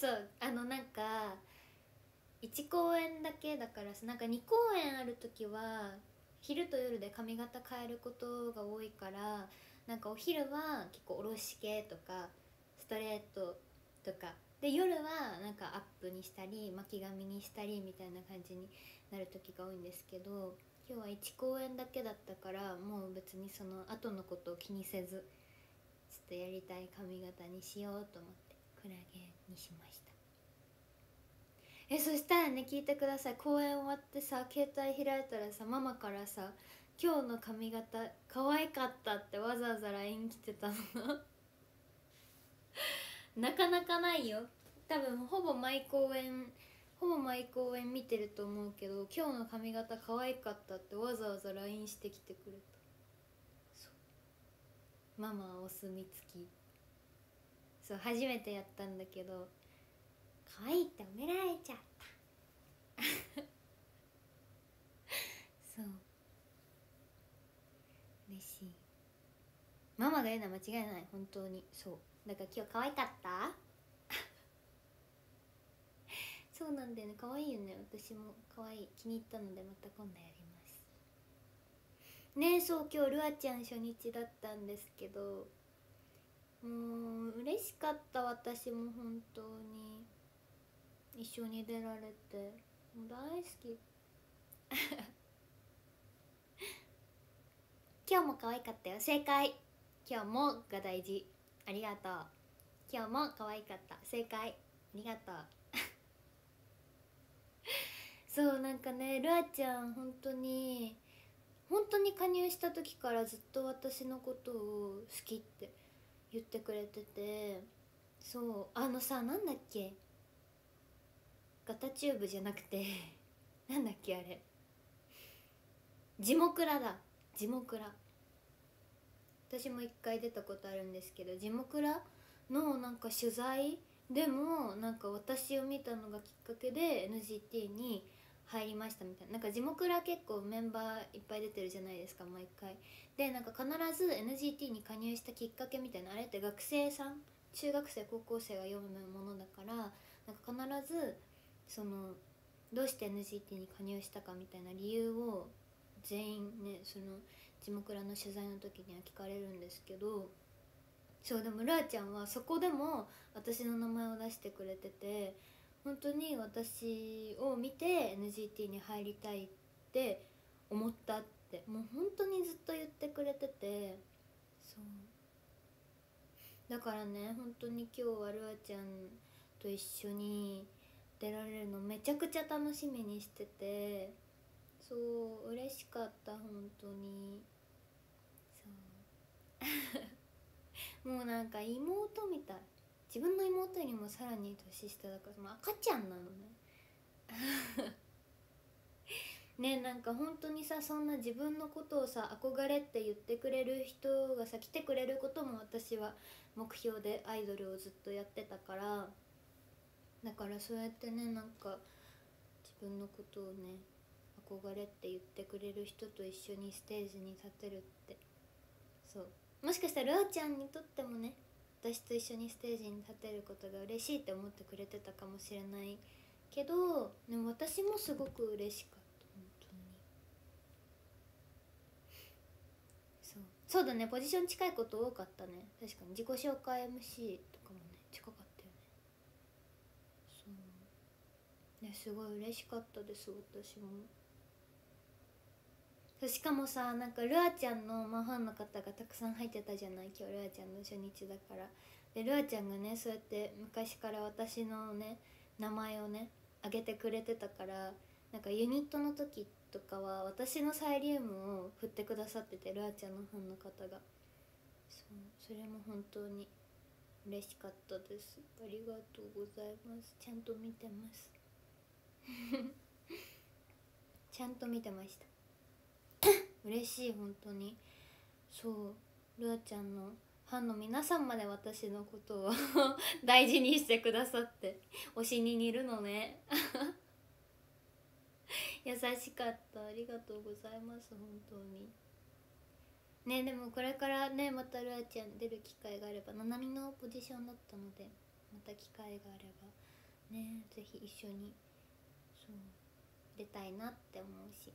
そうあのなんか1公演だけだからさなんか2公演ある時は昼と夜で髪型変えることが多いからなんかお昼は結構おろし系とかストレートとかで夜はなんかアップにしたり巻き髪にしたりみたいな感じになる時が多いんですけど今日は1公演だけだったからもう別にその後のことを気にせずちょっとやりたい髪型にしようと思って。クラゲにしました。えそしたらね聞いてください。公演終わってさ携帯開いたらさママからさ「今日の髪型可愛かった」ってわざわざ LINE 来てたの。なかなかないよ。多分ほぼ毎公演ほぼ毎公演見てると思うけど今日の髪型可愛かったってわざわざ LINE してきてくれた。そう。ママお墨付き。そう初めてやったんだけど可愛いって褒められちゃった。そう。嬉しい。ママが言うのは間違いない。本当に。そう。だから今日可愛かった？そうなんだよね。可愛いよね。私も可愛い。気に入ったのでまた今度やります。ねえそう今日ルアちゃん初日だったんですけどもう嬉しかった私も本当に。一緒に出られて。もう大好き。今日も可愛かったよ。正解。今日もが大事。ありがとう。今日も可愛かった。正解。ありがとう。そうなんかねルアちゃん本当に本当に加入した時からずっと私のことを好きって。言ってくれててそうあのさなんだっけ？ガタチューブじゃなくて なんだっけあれ？地モラだ。地モラ私も一回出たことあるんですけど地モラのなんか取材？でもなんか私を見たのがきっかけで NGT に入りましたみたいな。なんか地元ら結構メンバーいっぱい出てるじゃないですか毎回。でなんか必ず NGT に加入したきっかけみたいなあれって学生さん中学生高校生が読むものだからなんか必ずそのどうして NGT に加入したかみたいな理由を全員ねその地元らの取材の時には聞かれるんですけどそうでもルアちゃんはそこでも私の名前を出してくれてて本当に私を見て NGT に入りたいって思ったってもう本当にずっと言ってくれててそう。だからね本当に今日はルアちゃんと一緒に出られるのめちゃくちゃ楽しみにしててそう嬉しかった本当に。そう。もうなんか妹みたい。自分の妹にもさらに年下だからもう赤ちゃんなのね。ねなんか本当にさそんな自分のことをさ憧れって言ってくれる人がさ来てくれることも私は目標でアイドルをずっとやってたからだからそうやってねなんか自分のことをね憧れって言ってくれる人と一緒にステージに立てるって。そう。もしかしたらルアちゃんにとってもね私と一緒にステージに立てることが嬉しいって思ってくれてたかもしれないけどでも私もすごく嬉しかった本当に。そう。そうだね。ポジション近いこと多かったね。確かに自己紹介 MC とかもね近かったよね。そう。ねすごい嬉しかったです私も。しかもさなんかルアちゃんの、まあ、ファンの方がたくさん入ってたじゃない？今日ルアちゃんの初日だから。でルアちゃんがねそうやって昔から私のね名前をね挙げてくれてたからなんかユニットの時とかは私のサイリウムを振ってくださっててルアちゃんのファンの方が。そうそれも本当に嬉しかったです。ありがとうございます。ちゃんと見てます。ちゃんと見てました。嬉しい本当に。そう。ルアちゃんのファンの皆さんまで私のことを 大事にしてくださって推しに似るのね。優しかった。ありがとうございます本当に。ねでもこれからねまたルアちゃん出る機会があればななみのポジションだったのでまた機会があればねぜひ一緒にそう出たいなって思うし。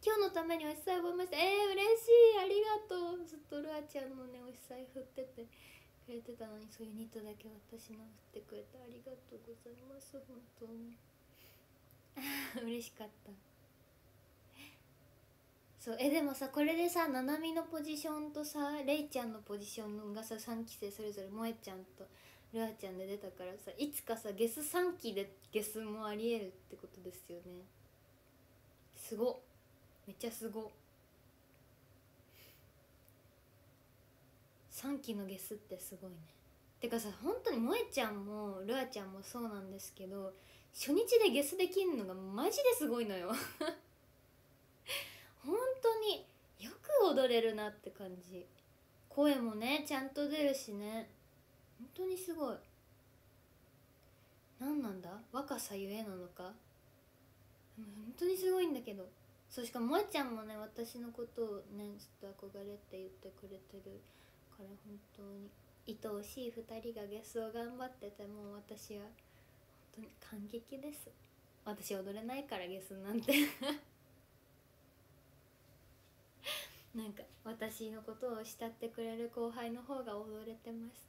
今日のためにおしさい覚えました。えー、嬉しい。ありがとう。ずっとルアちゃんのねおしさい振っててくれてたのにそういうニットだけ私の振ってくれてありがとうございます本当に。嬉しかった。そうえでもさこれでさななみのポジションとさレイちゃんのポジションがさ3期生それぞれ萌えちゃんとルアちゃんで出たからさいつかさゲス3期でゲスもありえるってことですよね。すごっ。めっちゃすご。3期のゲスってすごいね。てかさ本当に萌ちゃんもルアちゃんもそうなんですけど初日でゲスできんのがマジですごいのよ。本当によく踊れるなって感じ。声もねちゃんと出るしね。本当にすごい。何なんだ？若さゆえなのか？本当にすごいんだけど。そうしかも萌ちゃんもね私のことをねずっと憧れって言ってくれてるから本当に。愛おしい2人がゲスを頑張っててもう私は本当に感激です。私踊れないからゲスなんて。なんか私のことを慕ってくれる後輩の方が踊れてます。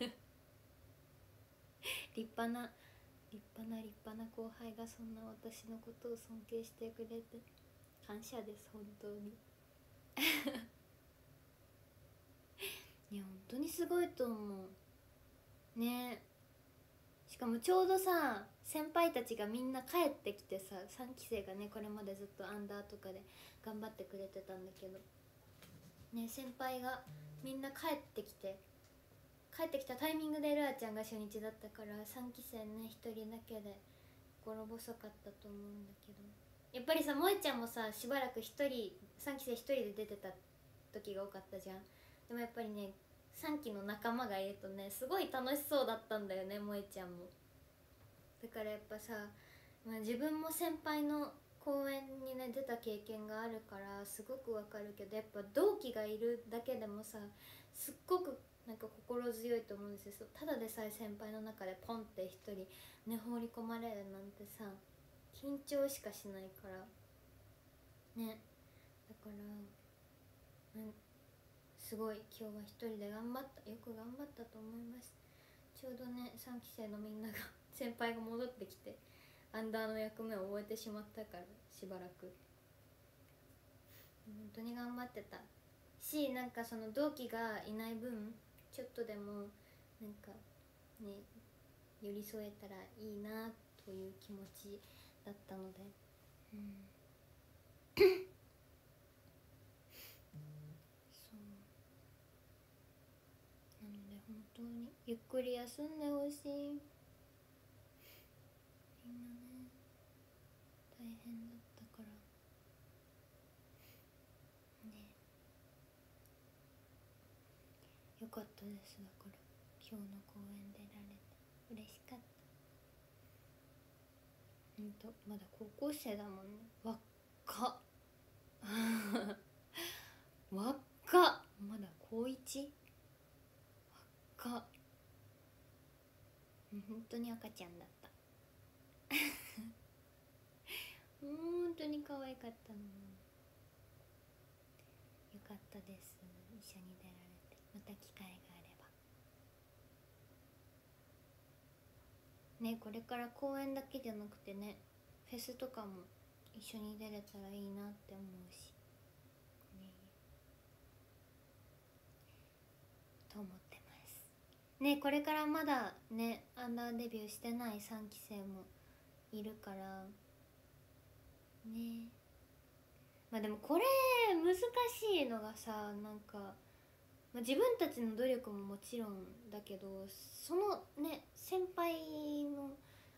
立派な立派な立派な後輩がそんな私のことを尊敬してくれて感謝です本当に。いや本当にすごいと思う。ね。しかもちょうどさ先輩たちがみんな帰ってきてさ3期生がねこれまでずっとアンダーとかで頑張ってくれてたんだけど。ね先輩がみんな帰ってきて帰ってきたタイミングでルアちゃんが初日だったから3期生ね1人だけで心細かったと思うんだけど。やっぱりさ萌ちゃんもさしばらく1人3期生1人で出てた時が多かったじゃん。でもやっぱりね3期の仲間がいるとねすごい楽しそうだったんだよね萌ちゃんも。だからやっぱさ、まあ、自分も先輩の公演にね出た経験があるからすごくわかるけどやっぱ同期がいるだけでもさすっごくなんか心強いと思うんですよ。ただでさえ先輩の中でポンって一人ね放り込まれるなんてさ緊張しかしないから。ね。だからうんすごい今日は一人で頑張った。よく頑張ったと思います。ちょうどね3期生のみんなが 先輩が戻ってきてアンダーの役目を終えてしまったからしばらく。本当に頑張ってた。しなんかその同期がいない分ちょっとでもなんかね寄り添えたらいいなという気持ちだったので。うん。そう。なので本当にゆっくり休んでほしい。みんなね大変だったからねよかったですだから今日の公演出られて嬉しかった。ほんとまだ高校生だもんね。若っ。若っ。まだ高 1? 若っ。本当に赤ちゃんだった。本当に可愛かったのよかったです。一緒に出られて。また機会があればねこれから公演だけじゃなくてねフェスとかも一緒に出れたらいいなって思うしね。と思ってます。ねこれからまだねアンダーデビューしてない3期生もいるからね。まあでもこれ難しいのがさなんか、まあ、自分たちの努力ももちろんだけどそのね先輩の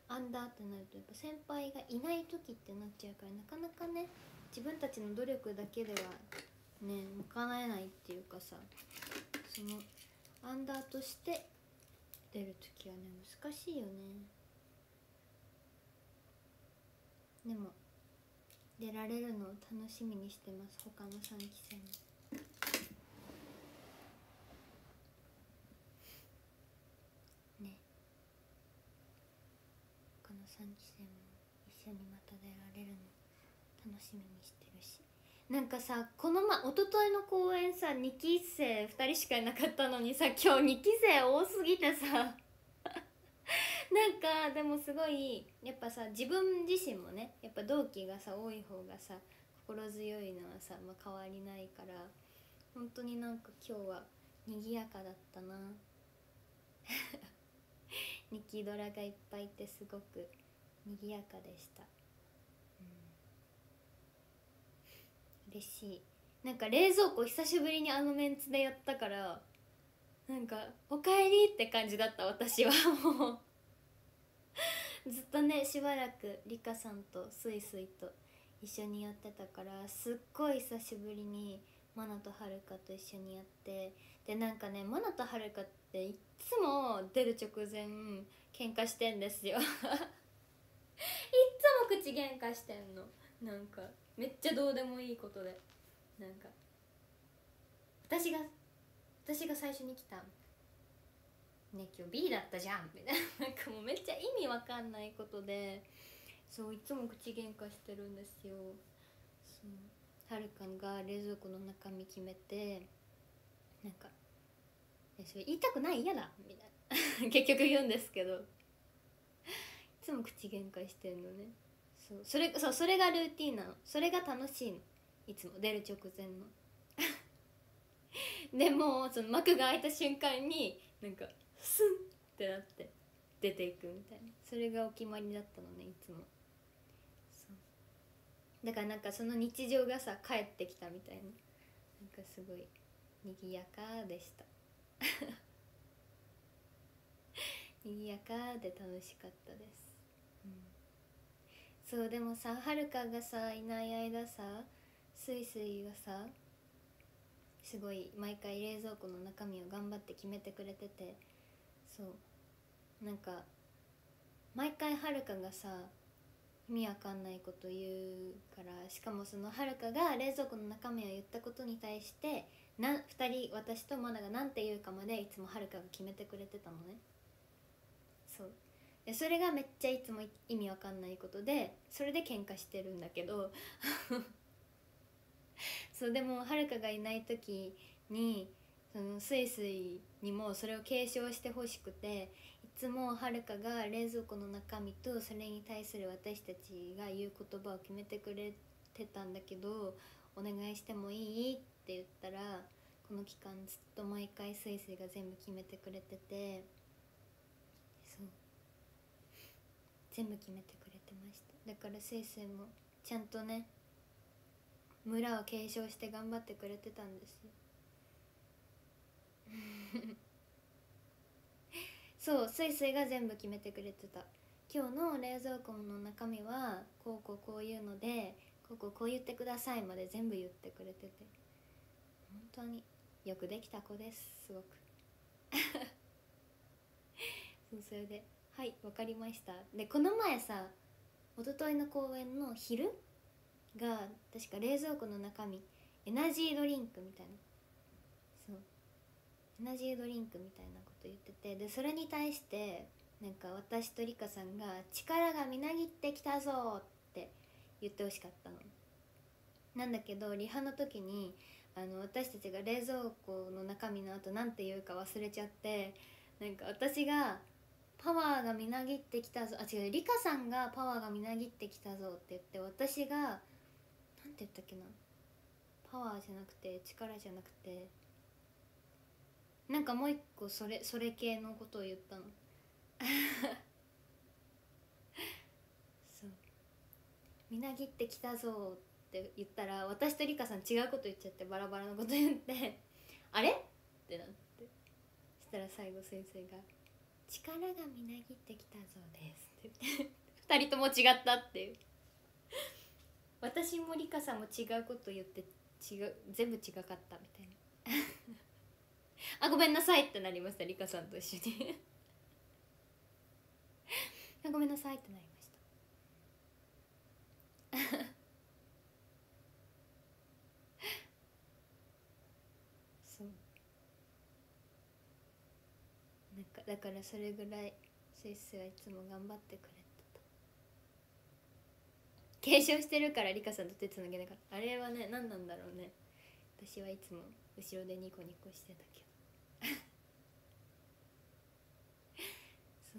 アンダーってなるとやっぱ先輩がいない時ってなっちゃうからなかなかね自分たちの努力だけではね賄えないっていうかさそのアンダーとして出る時はね難しいよねでも出られるのを楽しみにしてます他の3期生も。3期生も一緒にまた出られるの楽しみにしてるし。なんかさこの前一昨日の公演さ2期生2人しかいなかったのにさ今日2期生多すぎてさ。なんかでもすごいやっぱさ自分自身もねやっぱ同期がさ多い方がさ心強いのはさ、まあ、変わりないから本当になんか今日は賑やかだったな。ニキドラがいっぱいいてすごく。賑やかでした、うん、嬉しい。なんか冷蔵庫久しぶりにあのメンツでやったからなんか「おかえり」って感じだった私は。もう。ずっとねしばらくリカさんとスイスイと一緒にやってたからすっごい久しぶりにマナとはるかと一緒にやってでなんかねマナとはるかっていっつも出る直前喧嘩してんですよ。いっつも口喧嘩してんの。なんかめっちゃどうでもいいことで。なんか私が私が最初に来たね今日 B だったじゃん。みたいな。なんかもうめっちゃ意味わかんないことで。そういつも口喧嘩してるんですよ。そう。はるかが冷蔵庫の中身決めてなんか「それ言いたくない？嫌だ」みたいな。結局言うんですけど。つも口喧嘩してんのね。そう。それそうそれがルーティンなの。それが楽しいの。いつも。出る直前の。でもその幕が開いた瞬間になんかスンってなって出ていくみたいな。それがお決まりだったのねいつも。だからなんかその日常がさ帰ってきたみたいな。なんかすごい賑やかでした。賑やかで楽しかったです、うん、そうでもさはるかがさいない間さすいすいがさすごい毎回冷蔵庫の中身を頑張って決めてくれててそう。なんか毎回はるかがさ意味わかんないこと言うからしかもそのはるかが冷蔵庫の中身を言ったことに対してな2人私とマナが何て言うかまでいつもはるかが決めてくれてたのね。そう。でそれがめっちゃいつも意味わかんないことでそれで喧嘩してるんだけど。そうでもはるかがいない時にそのスイスイにもそれを継承してほしくていつもはるかが冷蔵庫の中身とそれに対する私たちが言う言葉を決めてくれてたんだけどお願いしてもいい？って言ったらこの期間ずっと毎回スイスイが全部決めてくれててそう全部決めてくれてました。だからスイスイもちゃんとね村を継承して頑張ってくれてたんですよ。そうスイスイが全部決めてくれてた。今日の冷蔵庫の中身はこうこうこういうのでこうこうこう言ってくださいまで全部言ってくれてて。本当によくできた子ですすごく。そうそれで「はい分かりました」でこの前さ一昨日の公演の昼が確か冷蔵庫の中身エナジードリンクみたいなそうエナジードリンクみたいなこと言っててでそれに対してなんか私とリカさんが「力がみなぎってきたぞ!」って言ってほしかったの。なんだけどリハの時にあの私たちが冷蔵庫の中身の後何て言うか忘れちゃってなんか私が「パワーがみなぎってきたぞ」あ違うリカさんが「パワーがみなぎってきたぞ」って言って私が何て言ったっけな。パワーじゃなくて力じゃなくてなんかもう一個それそれ系のことを言ったの。そう「みなぎってきたぞ」って言ったら私とリカさん違うこと言っちゃってバラバラのこと言って「あれ?」ってなって。そしたら最後先生が「力がみなぎってきたぞです」って。言って2人とも違ったっていう。私もリカさんも違うこと言って違う全部違かったみたいな。あごめんなさいってなりましたリカさんと一緒に。あごめんなさいってなりましたそうなんかだからそれぐらいスイスはいつも頑張ってくれてた。継承してるからリカさんと手つなげなかった。あれはね何なんだろうね。私はいつも後ろでニコニコしてたけど。そ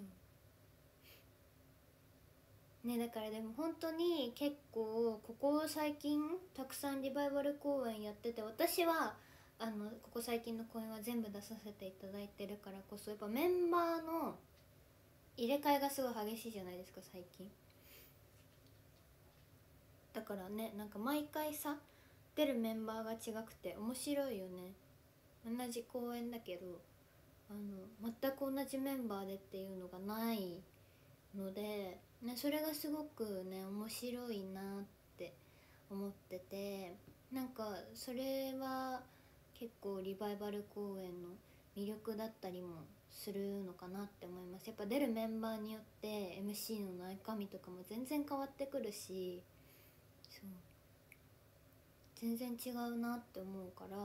う。ねだからでも本当に結構ここ最近たくさんリバイバル公演やってて私はあのここ最近の公演は全部出させていただいてるからこそやっぱメンバーの入れ替えがすごい激しいじゃないですか最近。だからねなんか毎回さ出るメンバーが違くて面白いよね。同じ公演だけどあの全く同じメンバーでっていうのがないので、ね、それがすごくね面白いなって思っててなんかそれは結構リバイバル公演の魅力だったりもするのかなって思います。やっぱ出るメンバーによって MC の中身とかも全然変わってくるしそう。全然違うなって思うから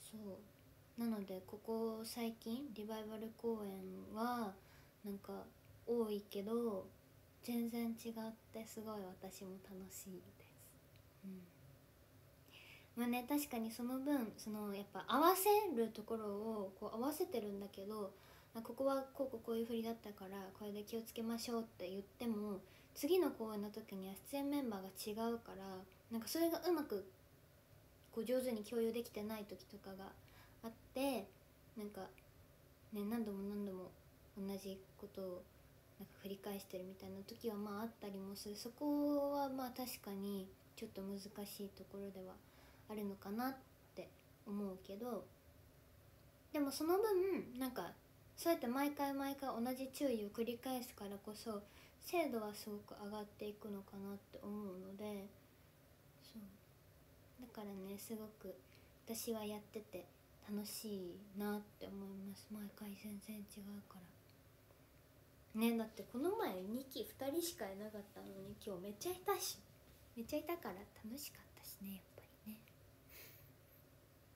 そう。なのでここ最近リバイバル公演はなんか多いけど全然違ってすごい私も楽しいです。うん。まあね確かにその分そのやっぱ合わせるところをこう合わせてるんだけどここはこうこうこういう振りだったからこれで気をつけましょうって言っても次の公演の時には出演メンバーが違うからなんかそれがうまくこう上手に共有できてない時とかがあってなんかね何度も何度も同じことをなんか繰り返してるみたいな時はまああったりもする。そこはまあ確かにちょっと難しいところではあるのかなって思うけどでもその分なんかそうやって毎回毎回同じ注意を繰り返すからこそ精度はすごく上がっていくのかなって思うのでそう。だからねすごく私はやってて楽しいなって思います。毎回全然違うから。ねだってこの前2期2人しかいなかったのに今日めっちゃいたし。めっちゃいたから楽しかったしね。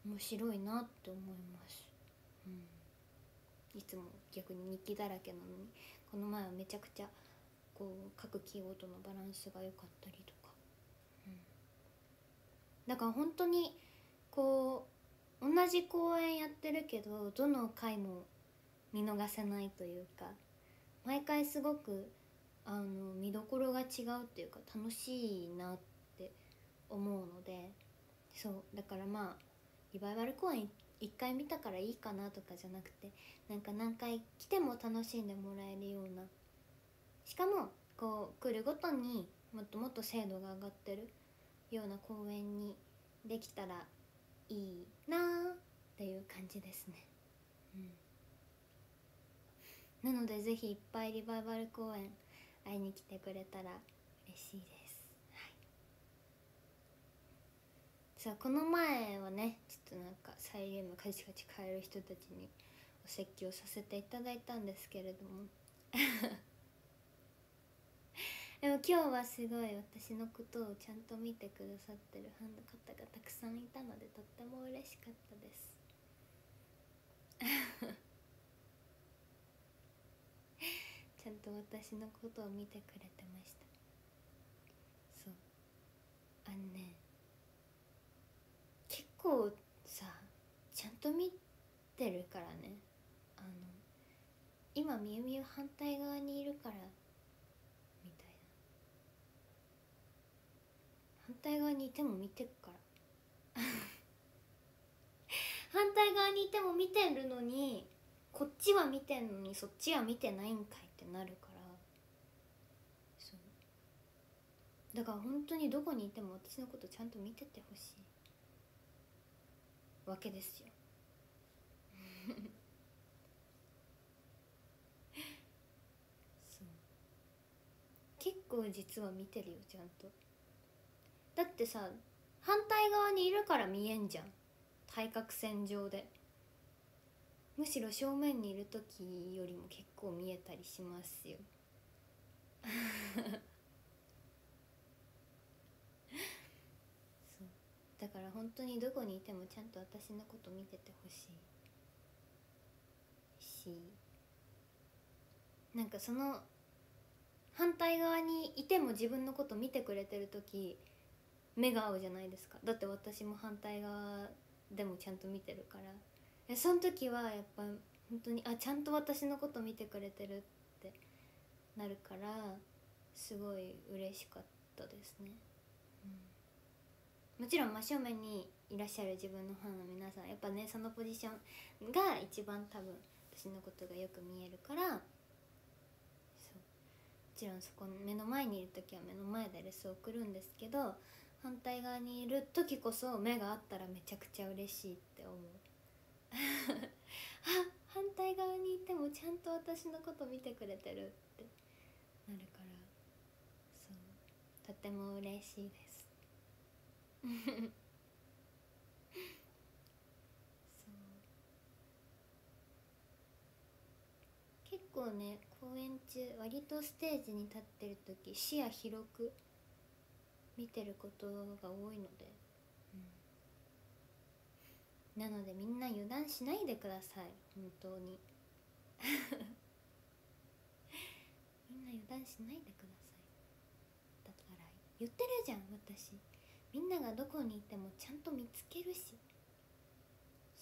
面白いなって思います、うん、いつも逆に日記だらけなのにこの前はめちゃくちゃこう各キーワードのバランスが良かったりとか、うん、だから本当にこう同じ公演やってるけどどの回も見逃せないというか毎回すごくあの見どころが違うっていうか楽しいなって思うのでそうだからまあリバイバル公演1回見たからいいかなとかじゃなくてなんか何回来ても楽しんでもらえるようなしかもこう来るごとにもっともっと精度が上がってるような公演にできたらいいなっていう感じですね。うん、なのでぜひいっぱいリバイバル公演会いに来てくれたら嬉しいです。さあこの前はねちょっとなんかサイリウムカチカチ変える人たちにお説教させていただいたんですけれども。でも今日はすごい私のことをちゃんと見てくださってるファンの方がたくさんいたのでとっても嬉しかったです。ちゃんと私のことを見てくれてました。そう。あのね構さちゃんと見てるからね。あの今みゆみゆ反対側にいるからみたいな。反対側にいても見てるから。反対側にいても見てるのにこっちは見てんのにそっちは見てないんかいってなるから。そう。だから本当にどこにいても私のことちゃんと見ててほしい。わけですよ。そう。結構実は見てるよちゃんと。だってさ反対側にいるから見えんじゃん。対角線上で。むしろ正面にいる時よりも結構見えたりしますよ だから本当にどこにいてもちゃんと私のこと見ててほしい。しなんかその反対側にいても自分のこと見てくれてる時目が合うじゃないですか。だって私も反対側でもちゃんと見てるから。その時はやっぱ本当にあちゃんと私のこと見てくれてるってなるからすごい嬉しかったですね、うん、もちろん真正面にいらっしゃる自分のファンの皆さんやっぱねそのポジションが一番多分私のことがよく見えるからそう。もちろんそこ目の前にいる時は目の前でレスを送るんですけど反対側にいる時こそ目があったらめちゃくちゃ嬉しいって思う。あ反対側にいてもちゃんと私のこと見てくれてるってなるからそう。とても嬉しいです。結構ね公演中割とステージに立ってる時視野広く見てることが多いので、うん、なのでみんな油断しないでください本当に。みんな油断しないでください。だから言ってるじゃん私みんながどこにいてもちゃんと見つけるし。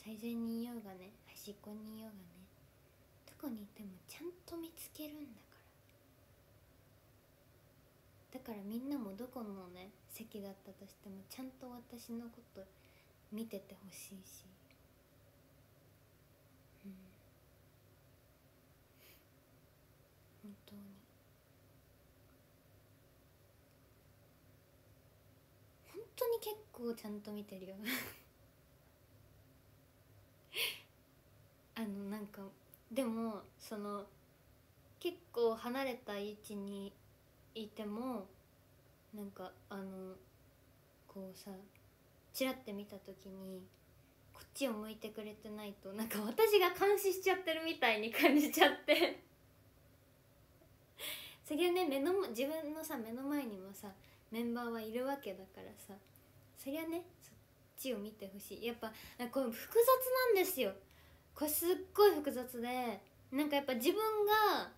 最善にいようがね端っこにいようがねどこにいてもちゃんと見つけるんだから。だからみんなもどこのね席だったとしてもちゃんと私のこと見ててほしいしうん本当に本当に結構ちゃんと見てるよ。あのなんかでもその結構離れた位置にいてもなんかあのこうさチラって見た時にこっちを向いてくれてないとなんか私が監視しちゃってるみたいに感じちゃって。そりゃね目の自分のさ目の前にもさメンバーはいるわけだからさ。そりゃねそっちを見てほしい。やっぱこれ複雑なんですよ。これすっごい複雑でなんかやっぱ自分が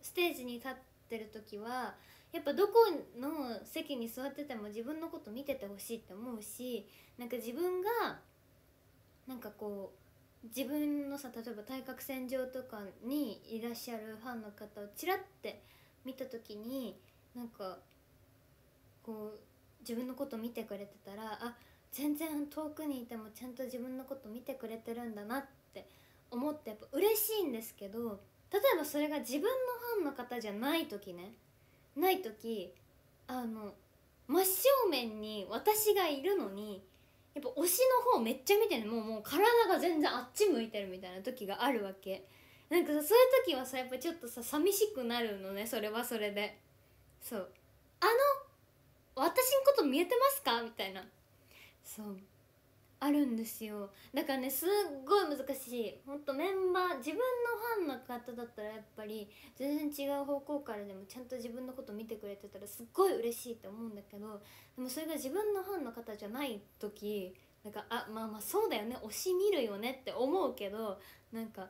ステージに立ってる時はやっぱどこの席に座ってても自分のこと見ててほしいって思うしなんか自分がなんかこう自分のさ例えば対角線上とかにいらっしゃるファンの方をちらって見た時になんかこう自分のこと見てくれてたらあ全然遠くにいてもちゃんと自分のこと見てくれてるんだなって思ってやっぱ嬉しいんですけど例えばそれが自分のファンの方じゃない時ね。ない時あの真正面に私がいるのにやっぱ推しの方めっちゃ見てるもうもう体が全然あっち向いてるみたいな時があるわけ。なんかさそういう時はさやっぱちょっとさ寂しくなるのねそれはそれで。そう。あの私のこと見えてますか？みたいな。そう。あるんですよ。だからねすっごい難しい。ほんとメンバー自分のファンの方だったらやっぱり全然違う方向からでもちゃんと自分のこと見てくれてたらすっごい嬉しいって思うんだけどでもそれが自分のファンの方じゃない時なんかあまあまあそうだよね。推し見るよねって思うけどなんか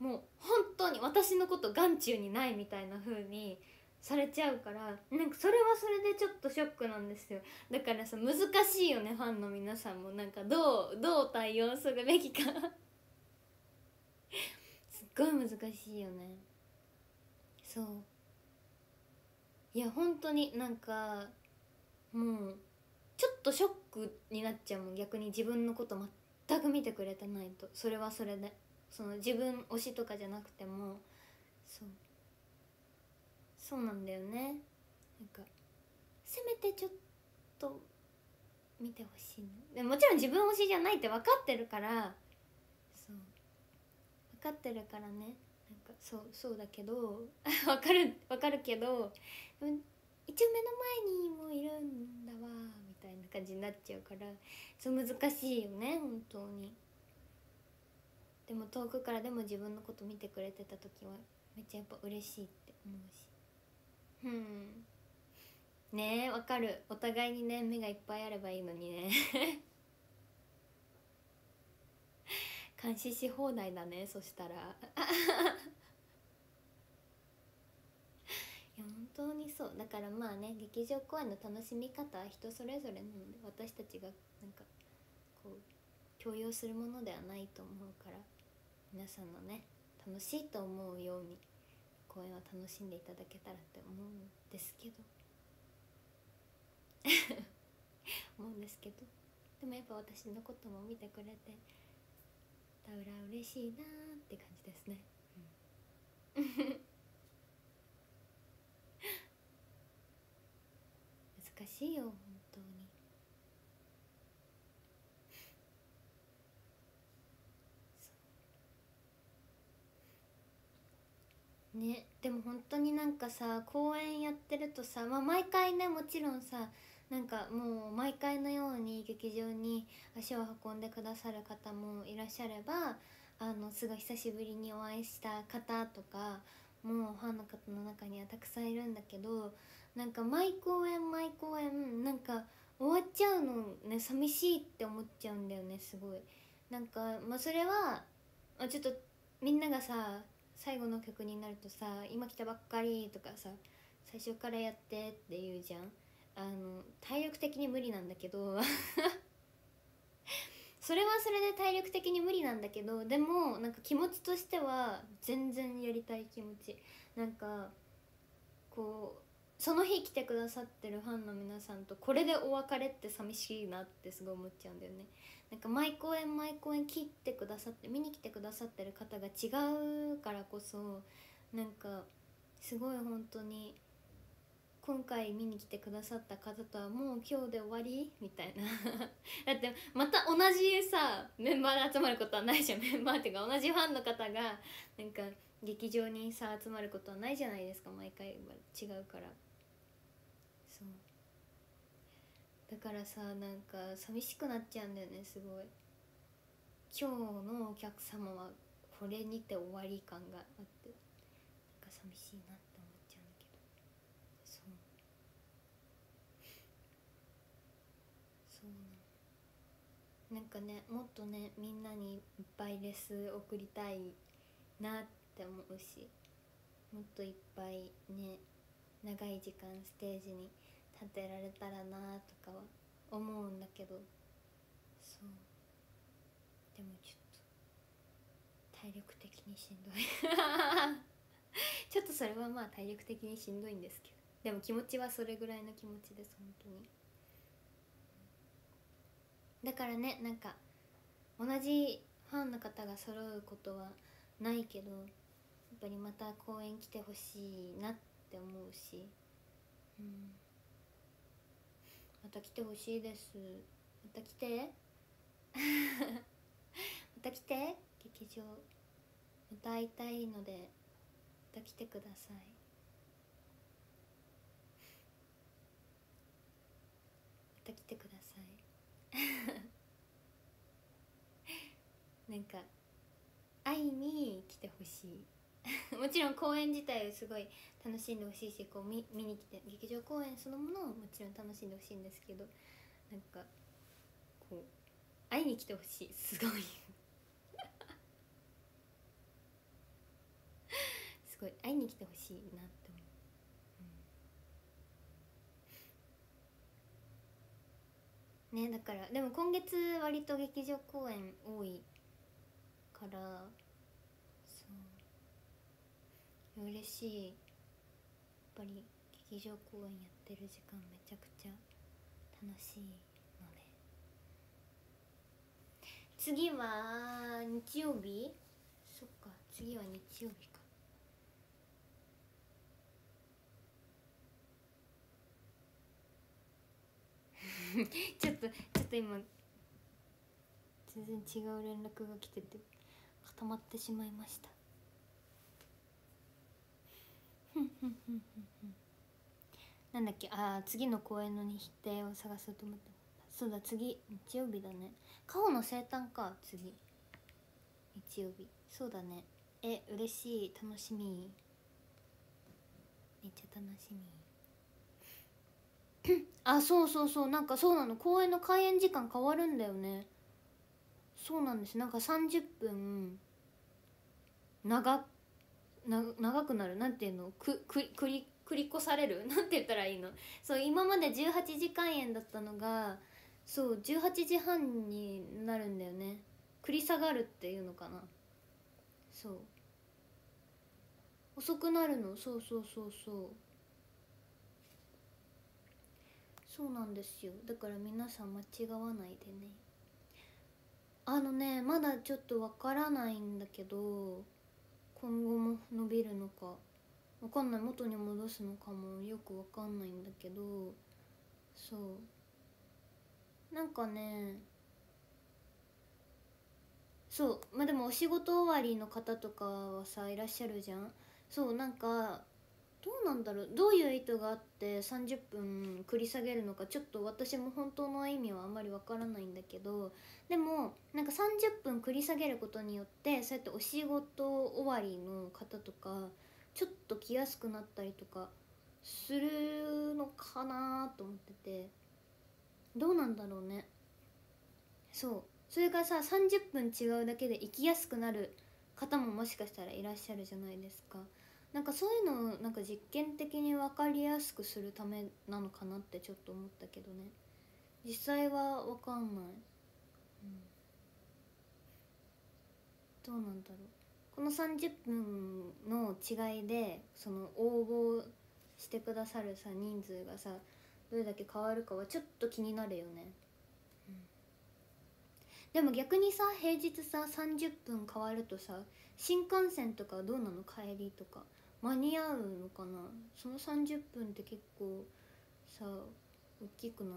もう本当に私のこと眼中にないみたいな風にされちゃうからなんかそれはそれでちょっとショックなんですよ。だからさ難しいよねファンの皆さんも。なんかどうどう対応するべきか。すっごい難しいよね。そう。いや本当になんかもうちょっとショックになっちゃうもん。逆に自分のこと全く見てくれてないと。それはそれで。その自分推しとかじゃなくても。そう。そうなんだよね。なんかせめてちょっと見てほしいでもちろん自分推しじゃないって分かってるから。そう。分かってるからね。なんかそうそうだけど。分かる分かるけど。一応目の前にもいるんだわ。みたいな感じになっちゃうから。そう難しいよね。本当に。でも遠くからでも自分のこと見てくれてた時はめっちゃやっぱ嬉しいって思うし。うん。ねえわかる。お互いにね目がいっぱいあればいいのにね。監視し放題だねそしたら。いや本当にそう。だからまあね劇場公演の楽しみ方は人それぞれなので私たちがなんかこう強要するものではないと思うから皆さんのね楽しいと思うように。公演を楽しんでいただけたらって思うんですけど。思うんですけど。でもやっぱ私のことも見てくれて田浦嬉しいなーって感じですね、うん。難しいよ本当にねでも本当になんかさ公演やってるとさ、まあ、毎回ねもちろんさなんかもう毎回のように劇場に足を運んでくださる方もいらっしゃればあのすごい久しぶりにお会いした方とかもうファンの方の中にはたくさんいるんだけどなんか毎公演毎公演なんか終わっちゃうのね寂しいって思っちゃうんだよねすごい。なんかまあそれは、ちょっとみんながさ最後の曲になるとさ「今来たばっかり」とかさ「最初からやって」って言うじゃん。あの体力的に無理なんだけど。それはそれで体力的に無理なんだけどでもなんか気持ちとしては全然やりたい気持ち。なんかこうその日来てくださってるファンの皆さんとこれでお別れって寂しいなってすごい思っちゃうんだよね。なんか毎公演毎公演切ってくださって見に来てくださってる方が違うからこそなんかすごい本当に今回見に来てくださった方とはもう今日で終わりみたいな。だってまた同じさメンバーで集まることはないじゃん。メンバーっていうか同じファンの方がなんか劇場にさ集まることはないじゃないですか。毎回違うからそうだからさなんか寂しくなっちゃうんだよねすごい。今日のお客様はこれにて終わり感があって。なんか寂しいなって思っちゃうんだけど。そう。そうなの。なんかねもっとねみんなにいっぱいレス送りたいなって思うし。もっといっぱいね長い時間ステージに立てられたらなとかは思うんだけど。そう。でもちょっと体力的にしんどい。ちょっとそれはまあ体力的にしんどいんですけど。でも気持ちはそれぐらいの気持ちです本当に。だからねなんか同じファンの方が揃うことはないけどやっぱりまた公演来てほしいなって思うし。うん。また来てほしいです。また来て。また来て。劇場。また会いたいのでまた来てください。また来てください。なんか会いに来てほしい。もちろん公演自体をすごい楽しんでほしいしこう見見に来て劇場公演そのものをもちろん楽しんでほしいんですけどなんかこう会いに来てほしい。すごい。すごい会いに来てほしいなって思う、うん、ねだからでも今月割と劇場公演多いから嬉しい。やっぱり劇場公演やってる時間めちゃくちゃ楽しいので。次は日曜日？そっか。次は日曜日か。ちょっとちょっと今全然違う連絡が来てて固まってしまいました。なんだっけ？ああ次の公演の日程を探そうと思って。そうだ次日曜日だね。顔の生誕か次。日曜日。そうだね。え嬉しい。楽しみ。めっちゃ楽しみ。あそうそうそう。なんかそうなの。公演の開演時間変わるんだよね。そうなんです。なんか30分長な長くなるなんていうの？くく繰り繰り越される？なんて言ったらいいの？そう今まで18時間円だったのがそう18時半になるんだよね。繰り下がるっていうのかな。そう。遅くなるの。そうそうそうそう。そうなんですよ。だから皆さん間違わないでね。あのねまだちょっとわからないんだけど今後も伸びるのかわかんない。元に戻すのかもよくわかんないんだけどそう。なんかねそう。まあでもお仕事終わりの方とかはさいらっしゃるじゃん。そうなんかどうなんだろう？どういう意図があって30分繰り下げるのか？ちょっと私も本当の意味はあんまりわからないんだけどでもなんか30分繰り下げることによってそうやってお仕事終わりの方とかちょっと来やすくなったりとかするのかなと思っててどうなんだろうね？そう。それがさ30分違うだけで行きやすくなる方ももしかしたらいらっしゃるじゃないですか。なんかそういうのをなんか実験的に分かりやすくするためなのかなってちょっと思ったけどね。実際は分かんない、うん、どうなんだろう。この30分の違いでその応募してくださるさ人数がさどれだけ変わるかはちょっと気になるよね、うん、でも逆にさ平日さ30分変わるとさ新幹線とかどうなの？帰りとか。間に合うのかな？その30分って結構さ大きくない？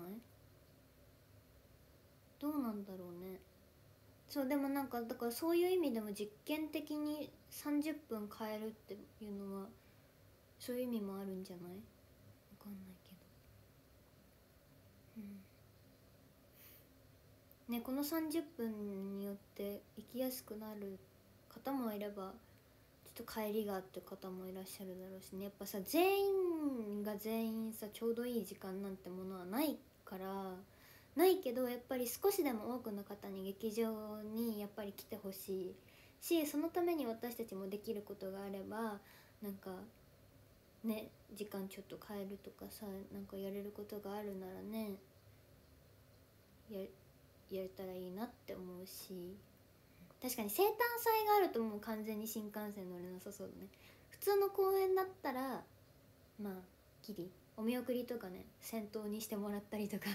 どうなんだろうね。そうでもなんかだからそういう意味でも実験的に30分変えるっていうのはそういう意味もあるんじゃない？わかんないけど。うん。ねこの30分によって行きやすくなる方もいればと帰りがあって方もいらっしゃるだろうしね。やっぱさ全員が全員さちょうどいい時間なんてものはないからないけどやっぱり少しでも多くの方に劇場にやっぱり来てほしいしそのために私たちもできることがあればなんかね時間ちょっと変えるとかさなんかやれることがあるならねややれたらいいなって思うし。確かに生誕祭があるともう完全に新幹線乗れなさそうだね。普通の公園だったらまあギリ。お見送りとかね先頭にしてもらったりとか。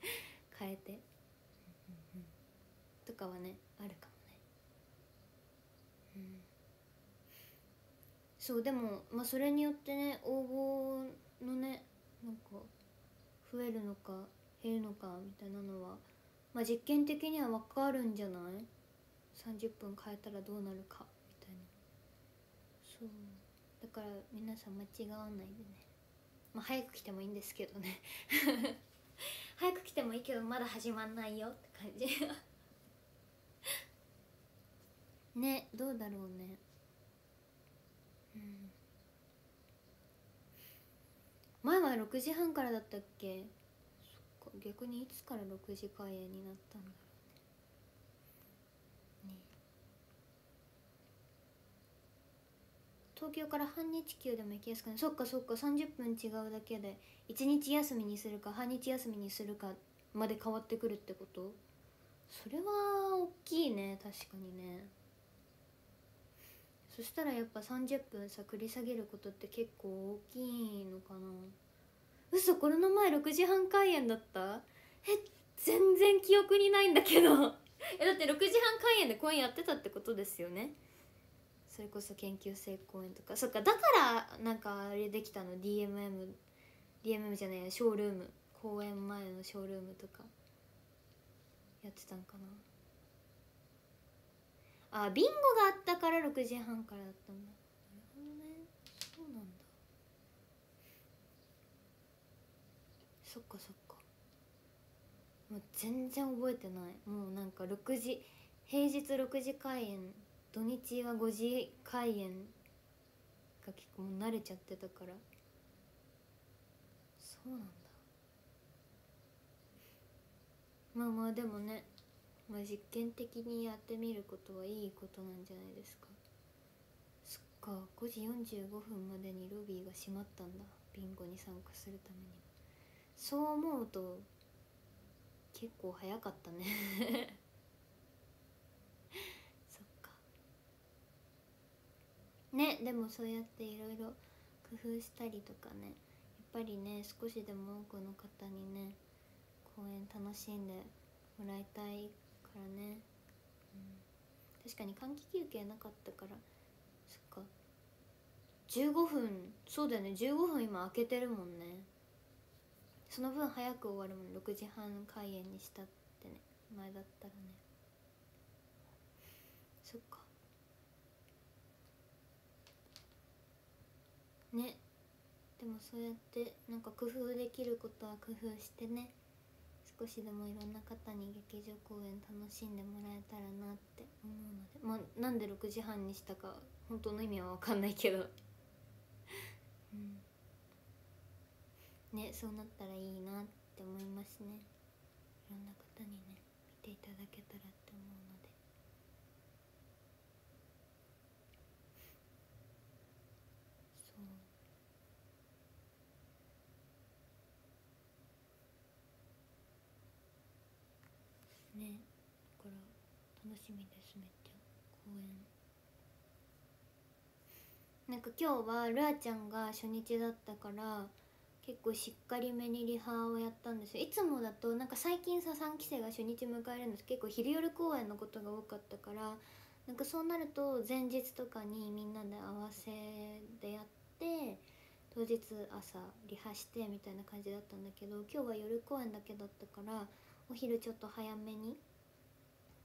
変えて。とかはねあるかもね。うん。そうでもまあそれによってね応募のねなんか増えるのか減るのかみたいなのはまあ実験的には分かるんじゃない？30分変えたらどうなるかみたいな。そう。だから皆さん間違わないでね。まあ早く来てもいいんですけどね。早く来てもいいけどまだ始まんないよ。って感じ。ねどうだろうね。うん。前は6時半からだったっけ？そっか逆にいつから6時開演になったんだろう。東京から半日休でも行きやすくないそっかそっか30分違うだけで1日休みにするか半日休みにするかまで変わってくるってこと？それは大きいね確かにね。そしたらやっぱ30分さ繰り下げることって結構大きいのかな。嘘これの前6時半開演だった？え全然記憶にないんだけど。えだって6時半開演で公演やってたってことですよね。それこそ研究生公演とか。そっかだからなんかあれできたの？DMM DMM じゃないやショールーム。公演前のショールームとか。やってたんかな。あビンゴがあったから6時半からだったんだ。なるほどね。そうなんだ。そっかそっか。もう全然覚えてない。もうなんか6時平日6時開演土日は5時開演が結構もう慣れちゃってたから。そうなんだ。まあまあでもね、まあ、実験的にやってみることはいいことなんじゃないですか。そっか5時45分までにロビーが閉まったんだ。ビンゴに参加するために。そう思うと結構早かったねそっかねでもそうやっていろいろ工夫したりとかねやっぱりね少しでも多くの方にね公演楽しんでもらいたいからね、うん、確かに換気休憩なかったからそっか。15分そうだよね。15分今開けてるもんね。その分早く終わるもん6時半開演にしたってね。前だったらね。そっか。ね。でもそうやってなんか工夫できることは工夫してね。少しでもいろんな方に劇場公演楽しんでもらえたらなって思うので。まあなんで6時半にしたか本当の意味は分かんないけど。うん。ねそうなったらいいなって思いますね。いろんな方にね見ていただけたらって思うのでそうねだから楽しみですめっちゃ。公演なんか今日はルアちゃんが初日だったから結構しっかりめにリハをやったんですよ。いつもだとなんか最近さ3期生が初日迎えるんです。結構昼夜公演のことが多かったからなんかそうなると前日とかにみんなで合わせでやって当日朝リハしてみたいな感じだったんだけど今日は夜公演だけだったからお昼ちょっと早めに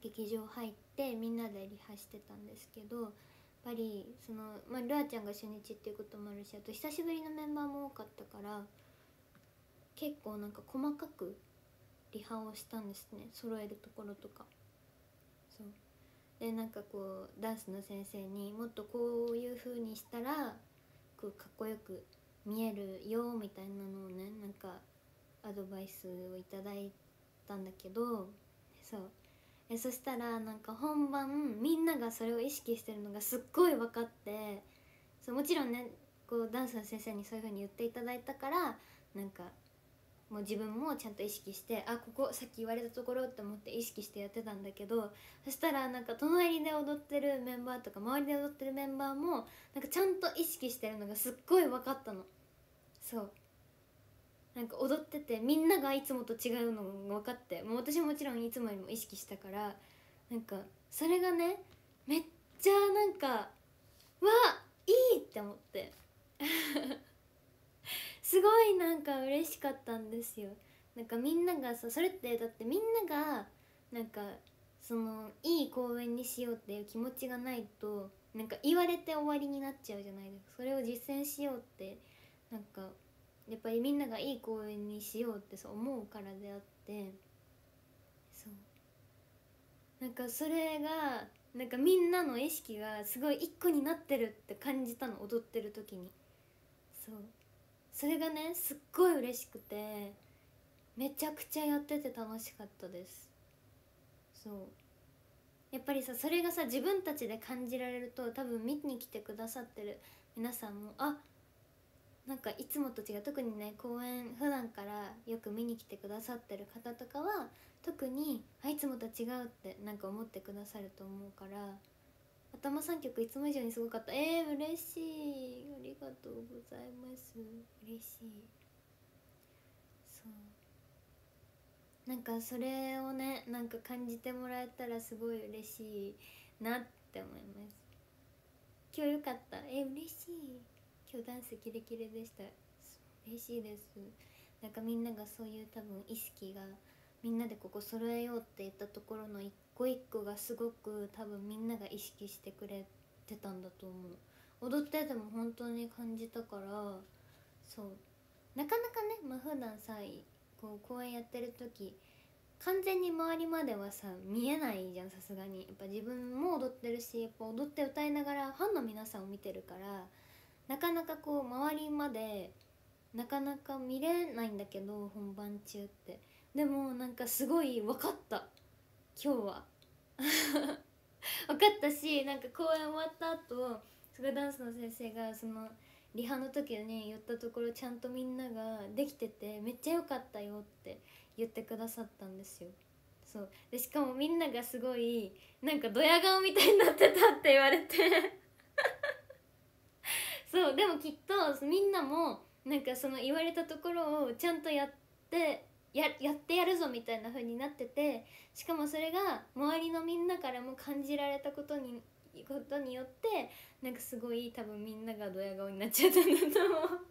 劇場入ってみんなでリハしてたんですけどやっぱりそのまあルアちゃんが初日っていうこともあるしあと久しぶりのメンバーも多かったから結構なんか細かくリハをしたんですね。揃えるところとか。そう。でなんかこうダンスの先生にもっとこういう風にしたらこうかっこよく見えるよみたいなのをねなんかアドバイスをいただいたんだけどそう。えそしたらなんか本番みんながそれを意識してるのがすっごい分かってそうもちろんねこうダンスの先生にそういう風に言っていただいたからなんかもう自分もちゃんと意識してあここさっき言われたところって思って意識してやってたんだけどそしたらなんか隣で踊ってるメンバーとか周りで踊ってるメンバーもなんかちゃんと意識してるのがすっごい分かったの。そう。なんか踊っててみんながいつもと違うのが分かってもう私ももちろんいつもよりも意識したからなんかそれがねめっちゃなんかわいいって思って。すごいなんか嬉しかったんですよ。なんかみんながさそれってだってみんながなんかそのいい公演にしようっていう気持ちがないとなんか言われて終わりになっちゃうじゃないですか。それを実践しようってなんかやっぱりみんながいい公演にしようってそう思うからであってそう。なんかそれがなんかみんなの意識がすごい一個になってるって感じたの踊ってる時に。そう。それがねすっごい嬉しくてめちゃくちゃやってて楽しかったです。そう。やっぱりさそれがさ自分たちで感じられると多分見に来てくださってる皆さんもあっなんかいつもと違う特にね公演普段からよく見に来てくださってる方とかは特にあいつもと違うってなんか思ってくださると思うから頭3曲いつも以上にすごかった。えー、嬉しい。ありがとうございます。嬉しい。そう。なんかそれをねなんか感じてもらえたらすごい嬉しいなって思います。今日よかった。えー、嬉しい。今日ダンスキレキレでした。嬉しいです。なんかみんながそういう多分意識がみんなでここ揃えようって言ったところの一個一個がすごく多分みんなが意識してくれてたんだと思う。踊ってても本当に感じたからそう。なかなかねまあ普段さこう公演やってる時完全に周りまではさ見えないじゃんさすがに。やっぱ自分も踊ってるしやっぱ踊って歌いながらファンの皆さんを見てるからなかなかこう周りまでなかなか見れないんだけど本番中って。でもなんかすごい分かった。今日は。分かったしなんか公演終わった後すごいダンスの先生がそのリハの時に言ったところちゃんとみんなができててめっちゃ良かったよって言ってくださったんですよ。そう。でしかもみんながすごいなんかドヤ顔みたいになってたって言われて。そうでもきっとみんなもなんかその言われたところをちゃんとやってややってやるぞみたいな風になっててしかもそれが周りのみんなからも感じられたことにことによってなんかすごい多分みんながドヤ顔になっちゃったんだと思う。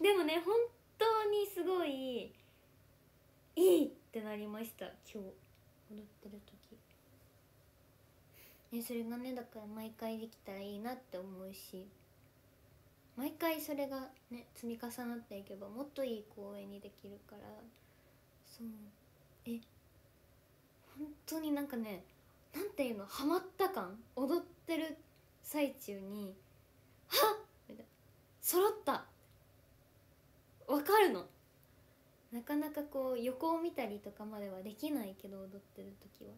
でもね本当にすごいいいってなりました今日踊ってる時ねそれがねだから毎回できたらいいなって思うし。毎回それがね積み重なっていけばもっといい公演にできるから。そう。え本当になんかねなんていうのハマった感？踊ってる最中に「はっ!」みたいな「揃った!」わかるの？なかなかこう横を見たりとかまではできないけど踊ってる時は。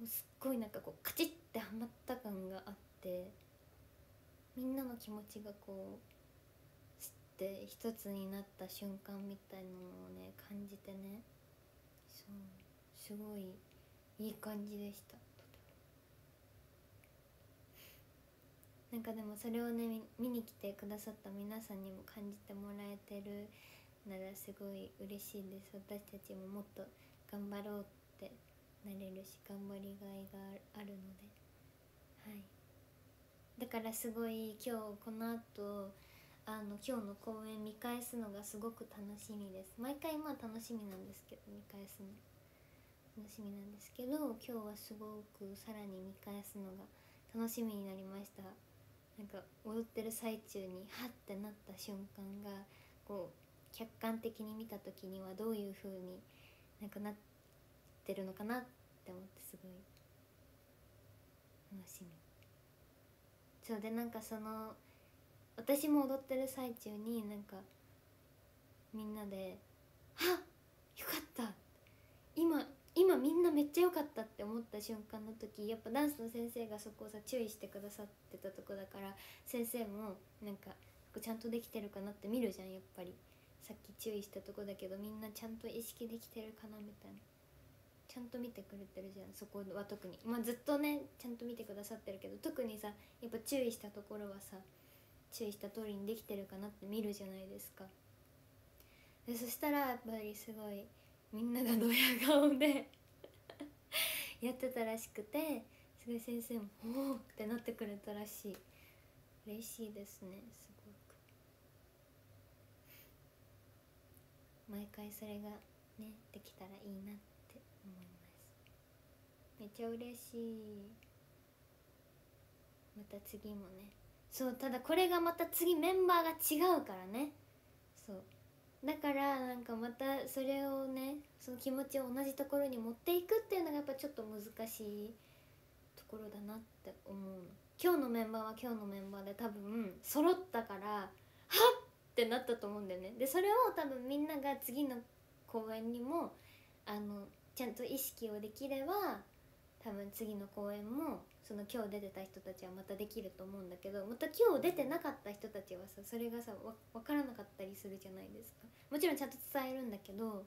もすっごいなんかこうカチッてはまった感があってみんなの気持ちがこう知って一つになった瞬間みたいなのをね感じてねそうすごいいい感じでした。なんかでもそれをね見に来てくださった皆さんにも感じてもらえてるならすごい嬉しいです。私たちももっと頑張ろうってなれるし頑張りがいがあるので。はい。だからすごい今日この後あの今日の公演見返すのがすごく楽しみです。毎回まあ楽しみなんですけど見返すの。楽しみなんですけど今日はすごくさらに見返すのが楽しみになりました。なんか踊ってる最中にハッてなった瞬間がこう客観的に見た時にはどういう風になんかなっててるのかなって思ってすごい楽しみ。そうでなんかその私も踊ってる最中になんかみんなで「はっよかった。今今みんなめっちゃ良かったって思った瞬間の時やっぱダンスの先生がそこをさ注意してくださってたとこだから先生もなんかちゃんとできてるかなって見るじゃんやっぱり。さっき注意したとこだけどみんなちゃんと意識できてるかなみたいな。ちゃんと見てくれてるじゃんそこは特に。まあずっとねちゃんと見てくださってるけど特にさやっぱ注意したところはさ注意した通りにできてるかなって見るじゃないですか。でそしたらやっぱりすごいみんながドヤ顔で やってたらしくてすごい先生も「おお!」ってなってくれたらしい。嬉しいですねすごく。毎回それがねできたらいいなって。思います。めっちゃ嬉しい。また次もね。そうただこれがまた次メンバーが違うからね。そう。だからなんかまたそれをねその気持ちを同じところに持っていくっていうのがやっぱちょっと難しいところだなって思う。の今日のメンバーは今日のメンバーで多分揃ったからはっってなったと思うんだよね。でそれを多分みんなが次の公演にもあのちゃんと意識をできれば多分次の公演もその今日出てた人たちはまたできると思うんだけどまた今日出てなかった人たちはさそれがさ分からなかったりするじゃないですか。もちろんちゃんと伝えるんだけど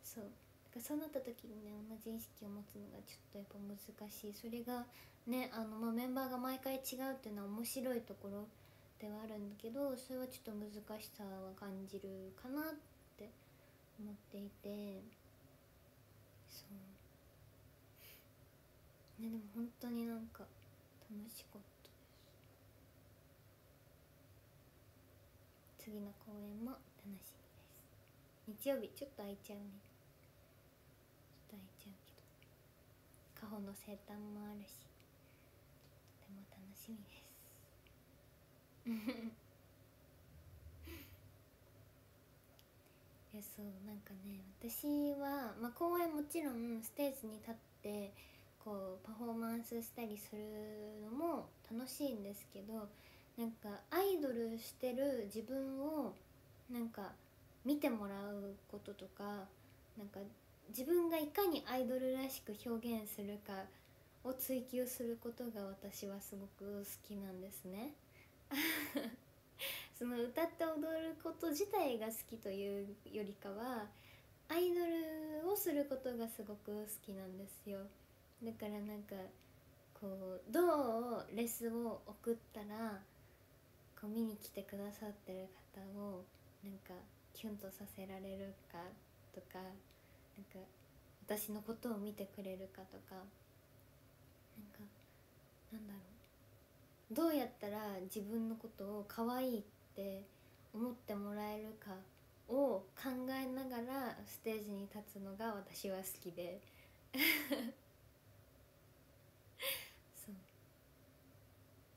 そう。だからそうなった時にね同じ意識を持つのがちょっとやっぱ難しい。それがねあの、まあ、メンバーが毎回違うっていうのは面白いところではあるんだけどそれはちょっと難しさは感じるかなって思っていて。そう。ねでも本当になんか楽しかったです。次の公演も楽しみです。日曜日ちょっと空いちゃうね。ちょっと空いちゃうけど。カホの生誕もあるし。とても楽しみです。いやそうなんかね私は、まあ、公演もちろんステージに立ってこうパフォーマンスしたりするのも楽しいんですけどなんかアイドルしてる自分をなんか見てもらうこととかなんか自分がいかにアイドルらしく表現するかを追求することが私はすごく好きなんですね。その歌って踊ること自体が好きというよりかはアイドルをすることがすごく好きなんですよ。だからなんかこうどうレスを送ったらこう見に来てくださってる方をなんかキュンとさせられるかとかなんか私のことを見てくれるかとかなんかなんだろう。どうやったら自分のことを可愛いって思ってもらえるかを考えながらステージに立つのが私は好きで。そう。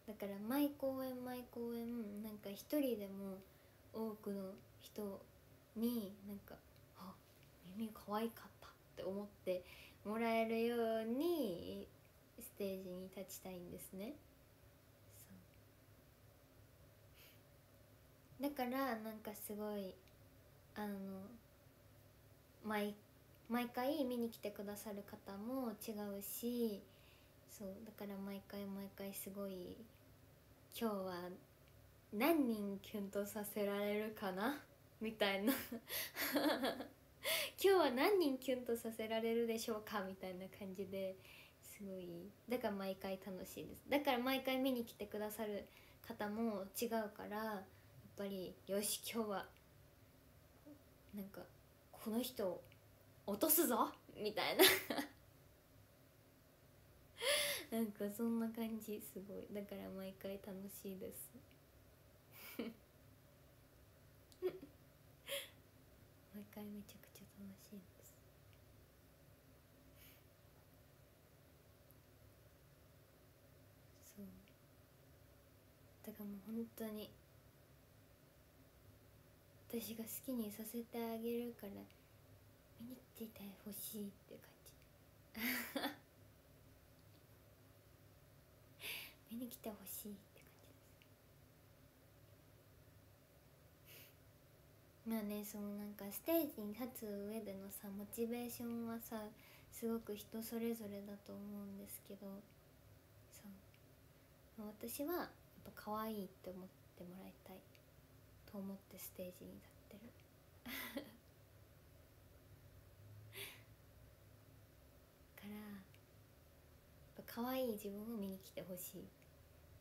だから毎公演毎公演なんか一人でも多くの人になんか「あ耳可愛かった」って思ってもらえるようにステージに立ちたいんですね。だからなんかすごいあの毎毎回見に来てくださる方も違うしそうだから毎回毎回すごい今日は何人キュンとさせられるかな？みたいな。今日は何人キュンとさせられるでしょうか？みたいな感じですごいだから毎回楽しいです。だから毎回見に来てくださる方も違うからぱりよし今日はなんかこの人を落とすぞみたいな。なんかそんな感じすごい。だから毎回楽しいです。毎回めちゃくちゃ楽しいです。そう。だからもう本当に私が好きにさせてあげるから見に来てほしいって感じ。見に来てほしいって感じです。まあねそのなんかステージに立つ上でのさモチベーションはさすごく人それぞれだと思うんですけどそう。私はやっぱ可愛いって思ってもらいたい。と思ってステージに立ってる。からやっぱ可愛い自分を見に来てほしい。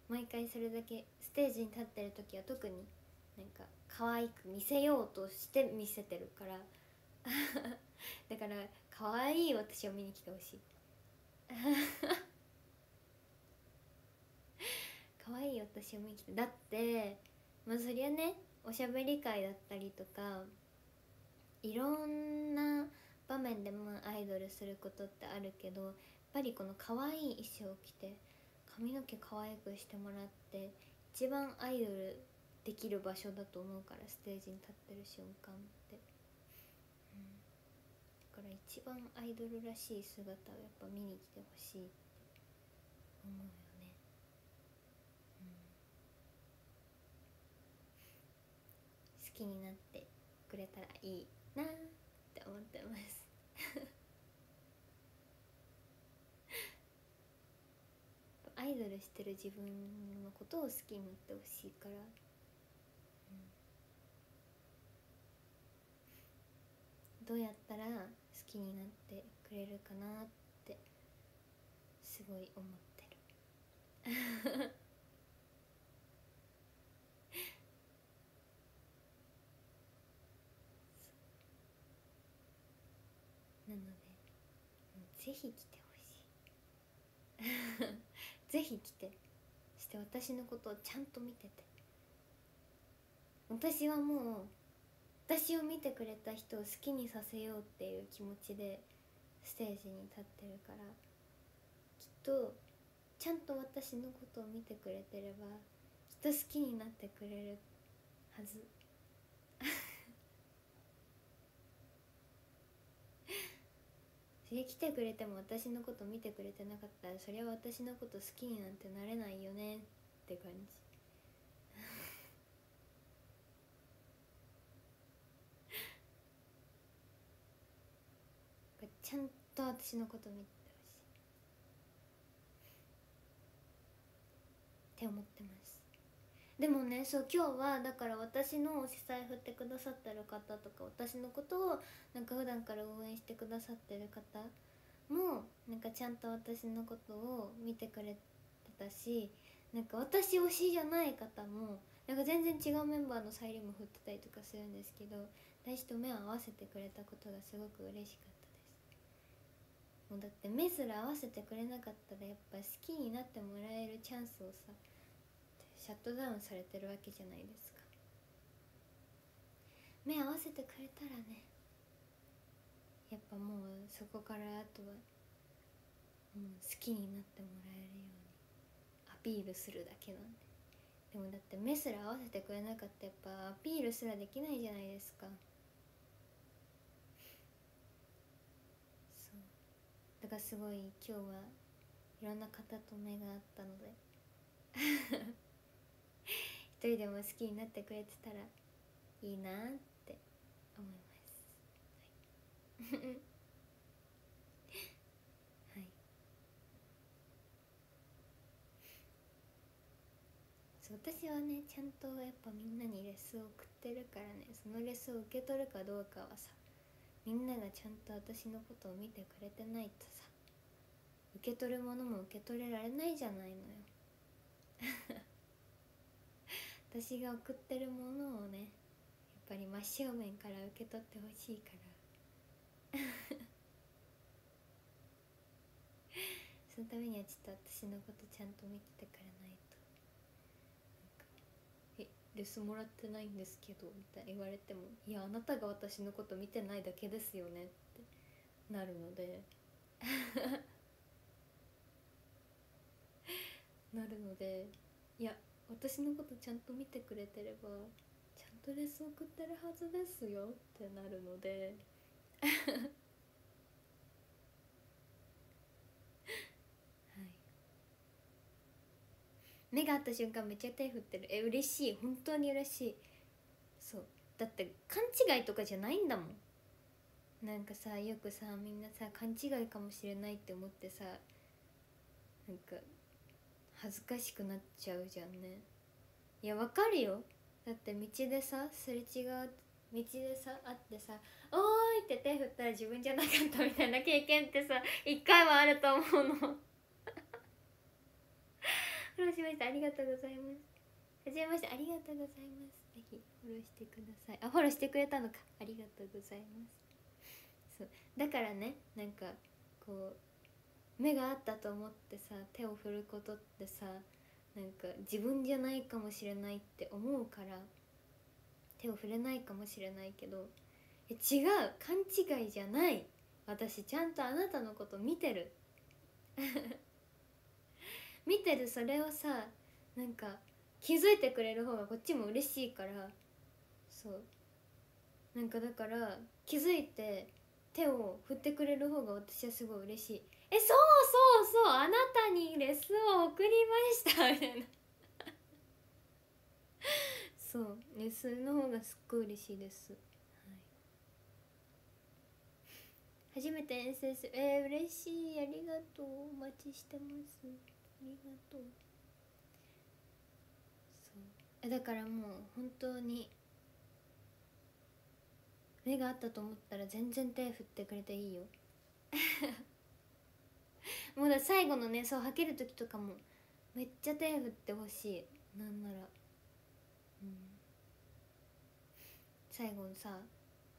毎回それだけステージに立ってる時は特になんか可愛く見せようとして見せてるから。だから可愛い私を見に来てほしい。可愛い私を見に来てだってまあそりゃねおしゃべり会だったりとかいろんな場面でもアイドルすることってあるけどやっぱりこの可愛い衣装を着て髪の毛可愛くしてもらって一番アイドルできる場所だと思うからステージに立ってる瞬間って、うん、だから一番アイドルらしい姿をやっぱ見に来てほしいって思うよね、うん、好きになってくれたらいいなって思ってます。アイドルしてる自分のことを好きになってほしいから、うん、どうやったら好きになってくれるかなってすごい思ってるなのでぜひ来てほしい。ぜひ来て。して私のことをちゃんと見てて。私はもう私を見てくれた人を好きにさせようっていう気持ちでステージに立ってるからきっとちゃんと私のことを見てくれてればきっと好きになってくれるはず。で来てくれても私のこと見てくれてなかったらそれは私のこと好きになんてなれないよねって感じ。ちゃんと私のこと見てほしい。って思ってます。でもねそう今日はだから私のお財布ってくださってる方とか私のことをなんか普段から応援してくださってる方もなんかちゃんと私のことを見てくれてたしなんか私推しじゃない方もなんか全然違うメンバーのサイリウム振ってたりとかするんですけど私と目を合わせてくれたことがすごく嬉しかったです。もうだって目すら合わせてくれなかったらやっぱ好きになってもらえるチャンスをさシャットダウンされてるわけじゃないですか。目合わせてくれたらね。やっぱもうそこからあとはもう好きになってもらえるようにアピールするだけなんで。でもだって目すら合わせてくれなかったやっぱアピールすらできないじゃないですか。そう。だからすごい今日はいろんな方と目があったので。一人でも好きになってくれてたらいいなって思います。はい。そう私はねちゃんとやっぱみんなにレスを送ってるからね。そのレスを受け取るかどうかはさみんながちゃんと私のことを見てくれてないとさ受け取るものも受け取れられないじゃないのよ。私が送ってるものをねやっぱり真正面から受け取ってほしいから。そのためにはちょっと私のことちゃんと見ててくれないと。なんか「えレスもらってないんですけど」みたいに言われても「いやあなたが私のこと見てないだけですよね」ってなるので。なるのでいや私のことちゃんと見てくれてればちゃんとレス送ってるはずですよってなるので。はい。目が合った瞬間めっちゃ手振ってる。え嬉しい。本当に嬉しい。そう。だって勘違いとかじゃないんだもん。なんかさよくさみんなさ勘違いかもしれないって思ってさなんか恥ずかしくなっちゃうじゃんね。いやわかるよ。だって道でさすれ違う道でさ会ってさ「おーい!」って手振ったら自分じゃなかったみたいな経験ってさ一回はあると思うの。フォローしました。ありがとうございます。はじめまして。ありがとうございます。ぜひフォローしてください。あフォローしてくれたのか。ありがとうございます。そう。だからねなんかこう目があったと思ってさ手を振ることってさなんか自分じゃないかもしれないって思うから手を触れないかもしれないけどえ違う勘違いじゃない私ちゃんとあなたのこと見てる。見てるそれをさなんか気づいてくれる方がこっちも嬉しいからそう。なんかだから気づいて手を振ってくれる方が私はすごい嬉しい。えそうそうそうあなたにレスを送りましたみたいな。そうレスの方がすっごい嬉しいです、はい、初めて遠征する。えー、嬉しい。ありがとう。お待ちしてます。ありがとう。そう。えだからもう本当に目があったと思ったら全然手振ってくれていいよ。もうだ最後のねそうはける時とかもめっちゃ手振ってほしい。なんなら。うん。最後のさ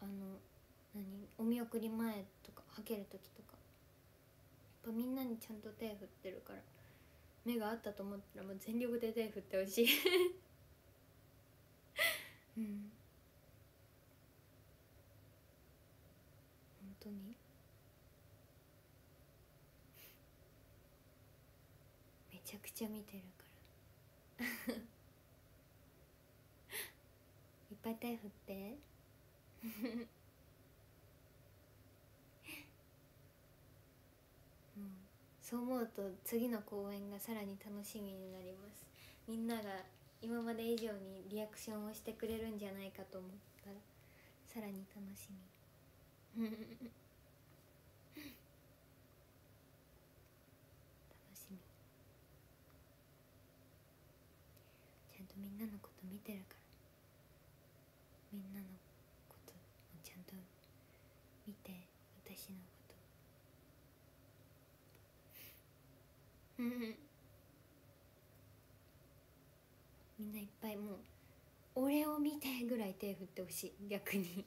あの何？お見送り前とかはける時とか。やっぱみんなにちゃんと手振ってるから目があったと思ったらもう全力で手振ってほしい。うん。本当にめちゃ見てるから。いっぱい手振って。うん。そう思うと次の公演がさらに楽しみになります。みんなが今まで以上にリアクションをしてくれるんじゃないかと思ったらさらに楽しみ楽しみとみんなのこと見てるから。みんなのこともちゃんと見て私のこと。う んみんないっぱいもう俺を見てぐらい手振ってほしい。逆に。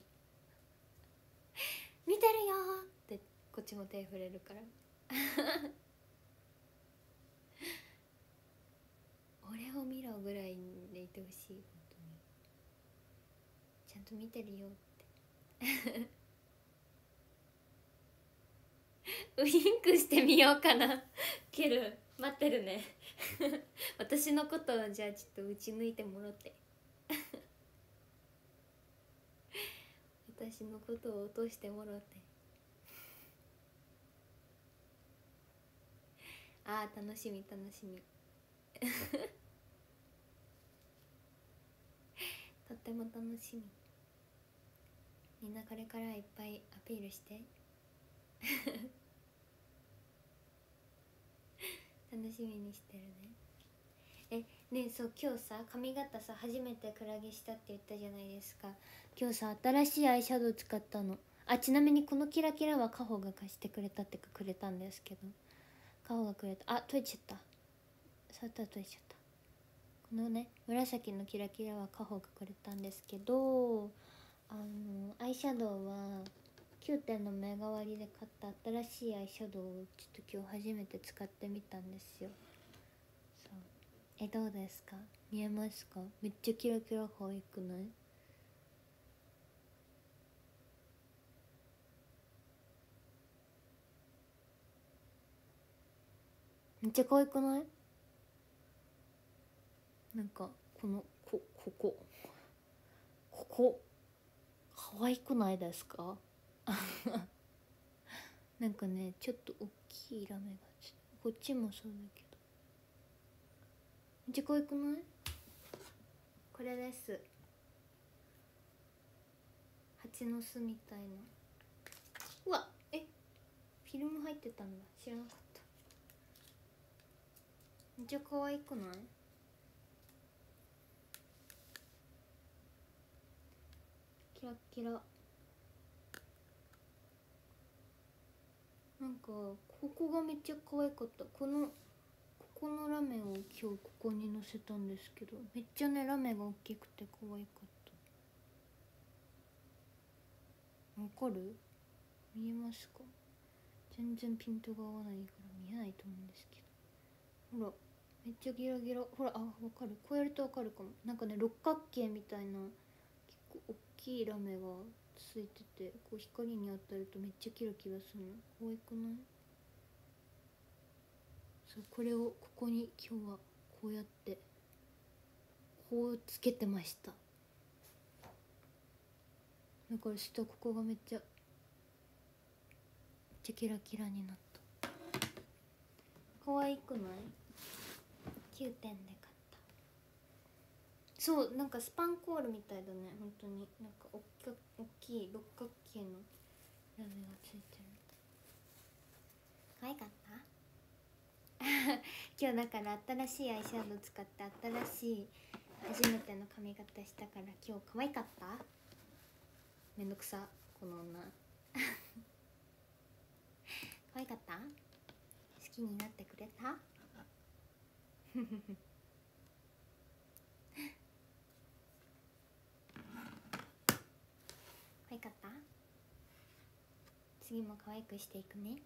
見てるよってこっちも手振れるから 俺を見ろぐらいでいてほしい本当に。ちゃんと見てるよって。ウインクしてみようかな。ケル待ってるね。私のことをじゃあちょっと打ち抜いてもろて。私のことを落としてもろて。ああ楽しみ楽しみ。とっても楽しみ。みんなこれからいっぱいアピールして。楽しみにしてるね。えねえそう今日さ髪型さ初めてクラゲしたって言ったじゃないですか。今日さ新しいアイシャドウ使ったの。あちなみにこのキラキラはカホが貸してくれたってかくれたんですけど。カホがくれた。あ取れちゃった。触ったら取れちゃった。のね紫のキラキラはカホがくれたんですけどあのアイシャドウは9点の目代わりで買った新しいアイシャドウをちょっと今日初めて使ってみたんですよ。そう。えどうですか？見えますか？めっちゃキラキラ可愛くない？めっちゃ可愛くない？なんかこのこここ。ここ。可愛くないですか？なんかねちょっと大きいラメがこっちもそうだけど。めっちゃ可愛くない？これです。蜂の巣みたいな。うわえ？フィルム入ってたんだ。知らなかった。めっちゃ可愛くない？キラキラ。なんかここがめっちゃ可愛かった。このここのラメを今日ここにのせたんですけどめっちゃねラメが大きくて可愛かった。わかる？見えますか？全然ピントが合わないから見えないと思うんですけど。ほらめっちゃギラギラ。ほらあわかる。こうやるとわかるかも。なんかね六角形みたいなきいラメがついててこう光に当たるとめっちゃキラキラするの。可愛くない？そうこれをここに今日はこうやってこうつけてました。だから下ここがめっちゃめっちゃキラキラになった。可愛くない？9点でそうなんかスパンコールみたいだね。本当に。なんかおっき大きい六角形のラメがついてる。可愛かった？今日だから新しいアイシャドウ使って新しい初めての髪型したから今日可愛かった？めんどくさこの女。可愛かった？好きになってくれた 可愛かった次も可愛くしていくね。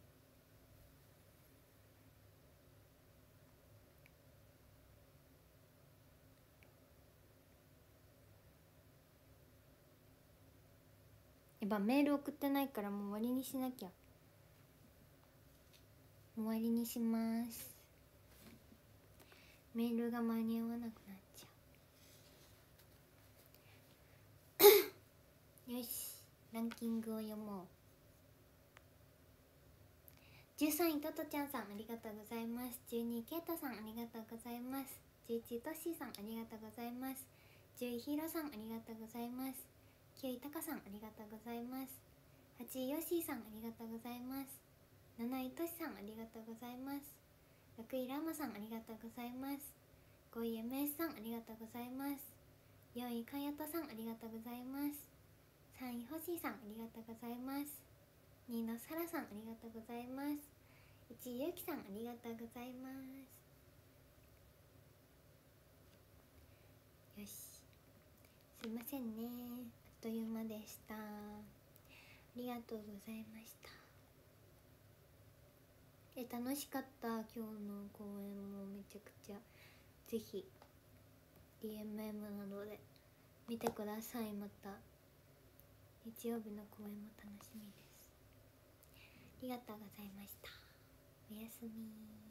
やっぱメール送ってないからもう終わりにしなきゃ。終わりにします。メールが間に合わなくなっちゃう。よし。ランキングを読もう。13位トトちゃんさんありがとうございます。12位ケイタさんありがとうございます。11位トッシーさんありがとうございます。10位ヒーローさんありがとうございます。9位タカさんありがとうございます。8位ヨッシーさんありがとうございます。7位トシさんありがとうございます。6位ラマさんありがとうございます。5位 MS さんありがとうございます。4位かやとさんありがとうございます。3位ほしーさんありがとうございます。2位のさらさんありがとうございます。1位ゆうきさんありがとうございます。よしすいませんね。あっという間でした。ありがとうございました。え楽しかった今日の公演もめちゃくちゃぜひ DMM などで見てください。また日曜日の公演も楽しみです。ありがとうございました。おやすみ